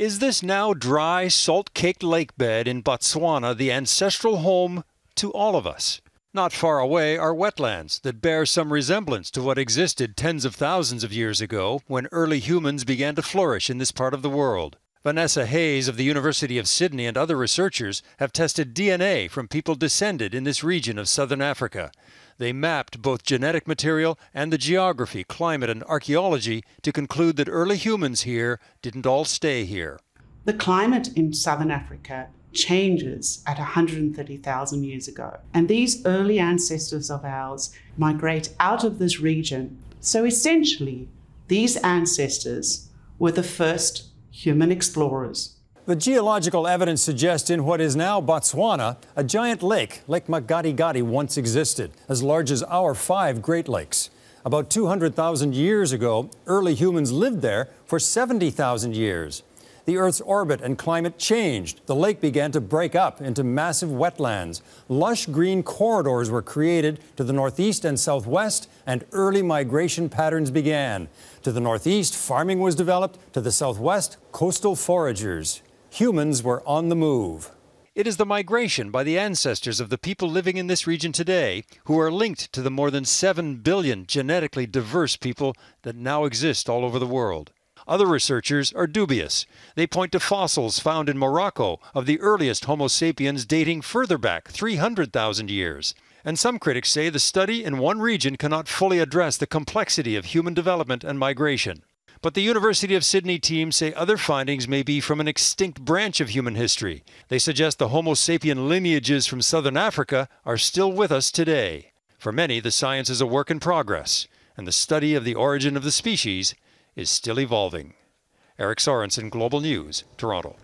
Is this now dry, salt caked lake bed in Botswana the ancestral home to all of us? Not far away are wetlands that bear some resemblance to what existed tens of thousands of years ago when early humans began to flourish in this part of the world. Vanessa Hayes of the University of Sydney and other researchers have tested DNA from people descended in this region of southern Africa. They mapped both genetic material and the geography, climate, and archaeology to conclude that early humans here didn't all stay here. The climate in southern Africa changes at 130,000 years ago. And these early ancestors of ours migrate out of this region. So essentially, these ancestors were the first human explorers. The geological evidence suggests in what is now Botswana, a giant lake, Lake Makgadikgadi, once existed, as large as our five Great Lakes. About 200,000 years ago, early humans lived there for 70,000 years the Earth's orbit and climate changed. The lake began to break up into massive wetlands. Lush green corridors were created to the northeast and southwest, and early migration patterns began. To the northeast, farming was developed. To the southwest, coastal foragers. Humans were on the move. It is the migration by the ancestors of the people living in this region today who are linked to the more than 7 billion genetically diverse people that now exist all over the world. Other researchers are dubious. They point to fossils found in Morocco of the earliest Homo sapiens dating further back 300,000 years. And some critics say the study in one region cannot fully address the complexity of human development and migration. But the University of Sydney team say other findings may be from an extinct branch of human history. They suggest the Homo sapien lineages from southern Africa are still with us today. For many, the science is a work in progress, and the study of the origin of the species is still evolving. Eric Sorensen, Global News, Toronto.